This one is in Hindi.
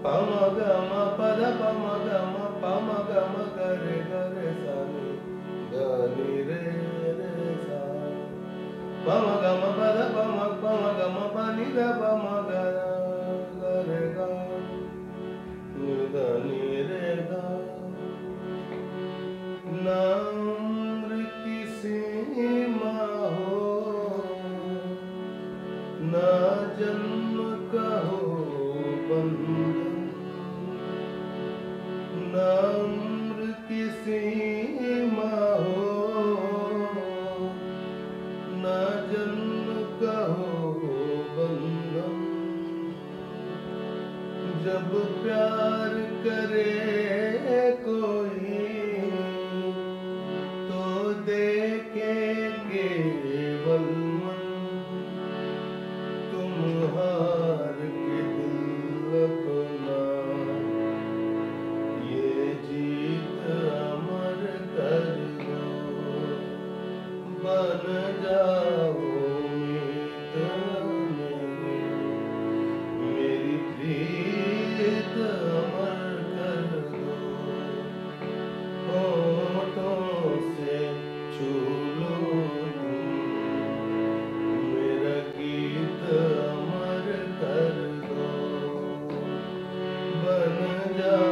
Pama gama pada pamagama pamagama gare gare sa gani re re sa. Pamagama pada pamag pamagama pani da pamagama. जब प्यार करे कोई तो देखे केवल तुम्हार के दिल अपना। ये जीत अमर कर दो बना window.